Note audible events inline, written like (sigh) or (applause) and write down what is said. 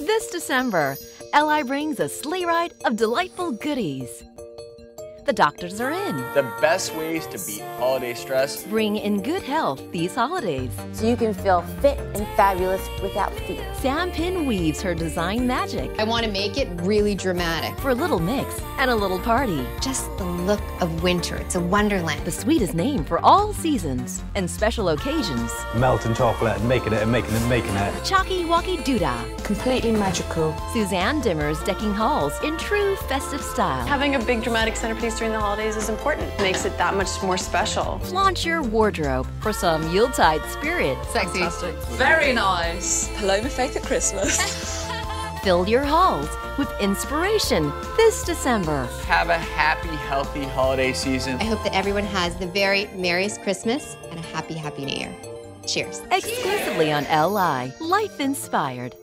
This December, LI brings a sleigh ride of delightful goodies. The doctors are in. The best ways to beat holiday stress. Bring in good health these holidays. So you can feel fit and fabulous without fear. Sam Pin weaves her design magic. I want to make it really dramatic. For a little mix and a little party. Just the look of winter. It's a wonderland. The sweetest name for all seasons and special occasions. Melting chocolate and making it and making it and making it. Choccywoccydoodah. Completely magical. Suzanne Dimma's decking halls in true festive style. Having a big dramatic centerpiece during the holidays is important. It makes it that much more special. Flaunt your wardrobe for some Yuletide spirit. Sexy. Fantastic. Very nice. Paloma Faith at Christmas. (laughs) Fill your halls with inspiration this December. Have a happy, healthy holiday season. I hope that everyone has the very merriest Christmas and a happy, happy New Year. Cheers. Exclusively on LI, Life Inspired.